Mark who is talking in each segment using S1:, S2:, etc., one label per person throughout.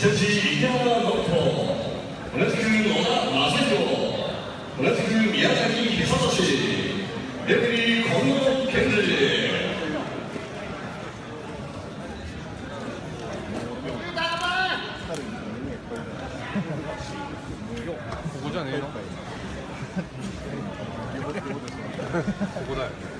S1: 2022년부터同じく野田正宏同じく宮崎久俊レフリー近藤健二
S2: 고고자네요 고고다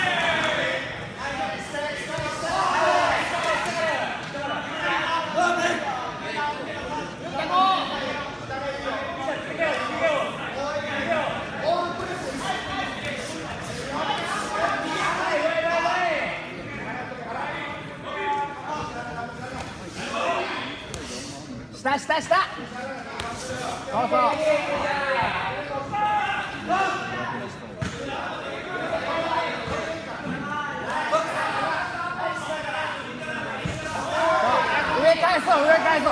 S2: 下下下そうそう上返そう上返そう